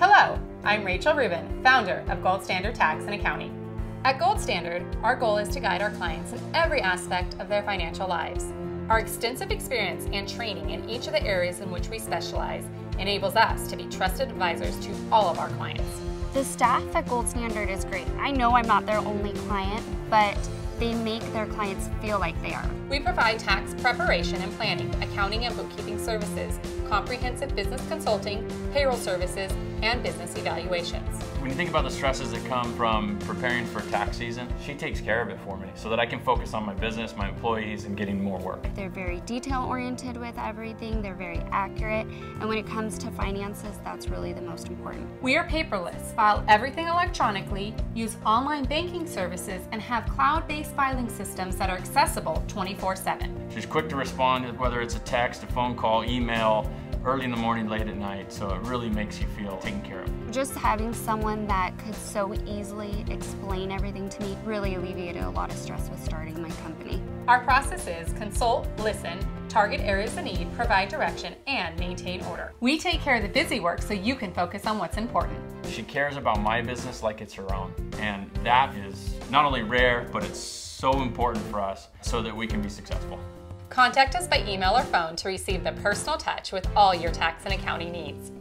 Hello, I'm Rachel Rubin, founder of Gold Standard Tax and Accounting. At Gold Standard, our goal is to guide our clients in every aspect of their financial lives. Our extensive experience and training in each of the areas in which we specialize enables us to be trusted advisors to all of our clients. The staff at Gold Standard is great. I know I'm not their only client, but they make their clients feel like they are. We provide tax preparation and planning, accounting and bookkeeping services, comprehensive business consulting, payroll services, and business evaluations. When you think about the stresses that come from preparing for tax season, she takes care of it for me so that I can focus on my business, my employees, and getting more work. They're very detail oriented with everything, they're very accurate, and when it comes to finances, that's really the most important. We are paperless, file everything electronically, use online banking services, and have cloud based filing systems that are accessible 24 7. She's quick to respond, whether it's a text, a phone call, email, early in the morning, late at night, so it really makes you feel taken care of. Just having someone that could so easily explain everything to me really alleviated a lot of stress with starting my company. Our process is consult, listen, target areas of need, provide direction, and maintain order. We take care of the busy work so you can focus on what's important. She cares about my business like it's her own, and that is not only rare, but it's so important for us so that we can be successful. Contact us by email or phone to receive the personal touch with all your tax and accounting needs.